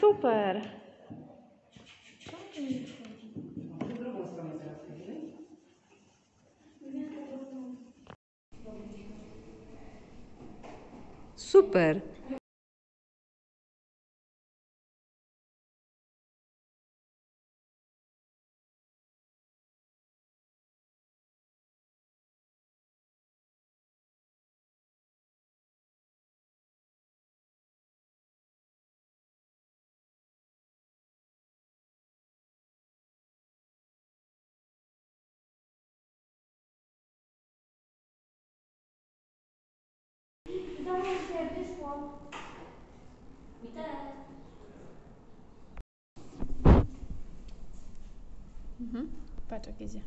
Super. Super. Mhm. Patrz jak idzie.